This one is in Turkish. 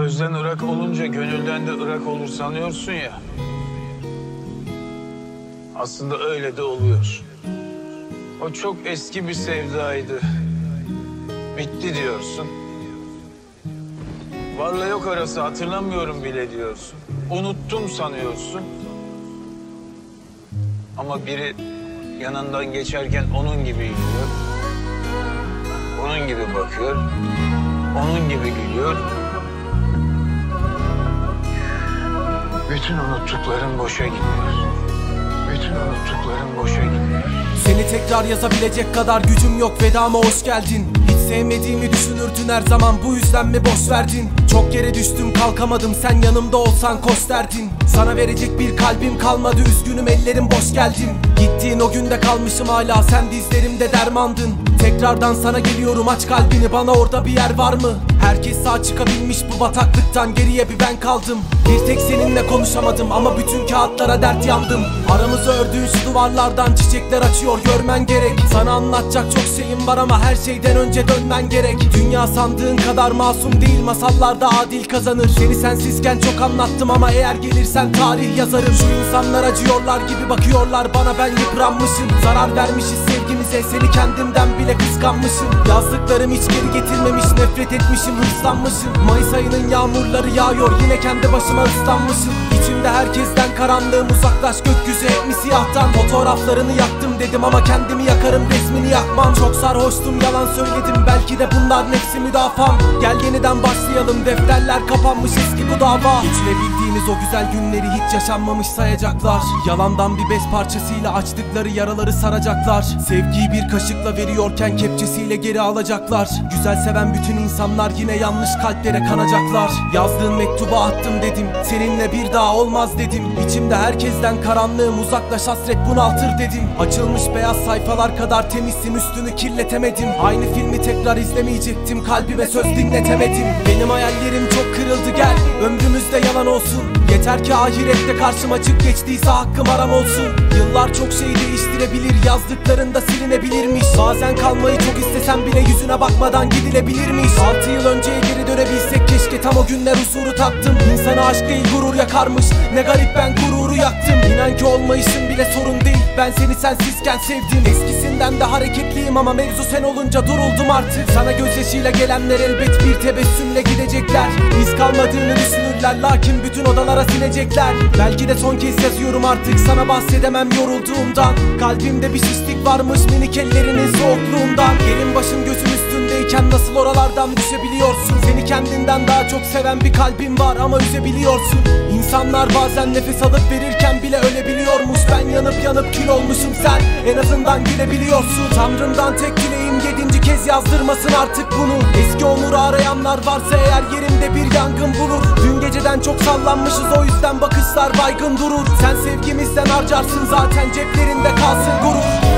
Gözden ırak olunca gönülden de ırak olur sanıyorsun ya. Aslında öyle de oluyor. O çok eski bir sevdaydı. Bitti diyorsun. Varla yok arası hatırlamıyorum bile diyorsun. Unuttum sanıyorsun. Ama biri yanından geçerken onun gibi yürüyor. Onun gibi bakıyor. Onun gibi gülüyor. Bütün unuttukların boşa gidiyor. Bütün unuttukların boşa gidiyor. Seni tekrar yazabilecek kadar gücüm yok vedama hoş geldin sevmediğimi düşünürdün her zaman bu yüzden mi boş verdin? Çok yere düştüm kalkamadım sen yanımda olsan koş derdin Sana verecek bir kalbim kalmadı üzgünüm ellerim boş geldim Gittiğin o günde kalmışım hala sen dizlerimde dermandın. Tekrardan sana geliyorum aç kalbini bana orada bir yer var mı? Herkes sağ çıkabilmiş bu bataklıktan geriye bir ben kaldım. Bir tek seninle konuşamadım ama bütün kağıtlara dert yandım. Aramızı ördüğün şu duvarlardan çiçekler açıyor görmen gerek. Sana anlatacak çok şeyim var ama her şeyden önce dönmen gerek. Dünya sandığın kadar masum değil masallarda adil kazanır. Seni sensizken çok anlattım ama eğer gelirsen tarih yazarım. Şu insanlar acıyorlar gibi bakıyorlar bana ben yıpranmışım. Zarar vermişiz sevgimize seni kendimden bile kıskanmışım. Yazdıklarım hiç geri getirmemiş nefret etmişim hırslanmışım. Mayıs ayının yağmurları yağıyor yine kendi başıma ıslanmışım. İçimde herkesten karanlığım uzaklaş gökyüzü hep mi siyahtan. Fotoğraflarını yaktım dedim ama kendimi yakarım resmini yakmam. Çok sarhoştum yalan söyledim belki de bunların hepsi müdafam Gel yeniden başlayalım defterler kapanmış eski bu dava. Geçirebildiğimiz o güzel günleri hiç yaşanmamış sayacaklar. Yalandan bir bez parçasıyla açtıkları yaraları saracaklar. Sevgiyi bir kaşıkla veriyorken kepçesiyle geri alacaklar. Güzel seven bütün insanlar yine yanlış kalplere kanacaklar. Yazdığın mektuba attım dedim Seninle bir daha olmaz dedim. İçimde herkesten karanlığım uzaklaş hasret bunaltır dedim. Açılmış beyaz sayfalar kadar temizsin üstünü kirletemedim. Aynı tekrar izlemeyecektim. Kalbime söz dinletemedim. Benim hayallerim çok kırıldı gel. Ömrümüzde yalan olsun. Yeter ki ahirette karşıma çık geçtiyse hakkım aram olsun. Yıllar çok şeyi değiştirebilir yazdıklarında silinebilirmiş. Bazen kalmayı çok istesem bile yüzüne bakmadan gidilebilirmiş 6 yıl önceye geri dönebilsek keşke. Tam o günler huzuru tattım İnsanı aşk değil gurur yakarmış. Ne garip ben gururu yaktım. İnan ki olmayışın bile sorun değil. Ben seni sensizken sevdim. Eskisinden de hareketliyim ama mevzu sen olunca duruldum artık. Sana gözyaşıyla gelenler elbet bir tebessümle gidecekler. İz kalmadığını düşünürler lakin bütün odalara silecekler Belki de son kez yazıyorum artık sana bahsedemem yorulduğumdan. Kalbimde bir şişlik varmış minik ellerinin soğukluğundan. Yerin başın gözün üstündeyken nasıl oralardan düşebiliyorsun Seni kendinden daha çok seven bir kalbim var ama üzebiliyorsun. İnsanlar bazen nefes alıp verirken bile ölebiliyormuş. Ben yanıp yanıp kül olmuşum. Sen en azından gülebiliyorsun. Tanrımdan tek dileğim yedinci kez yazdırmasın artık bunu. Eski onuru arayanlar varsa eğer yerimde bir yangın bulur. Dün geceden çok sallanmışız o yüzden bakışlar baygın durur. Sen sevgimizden harcarsın zaten ceplerinde kalsın gurur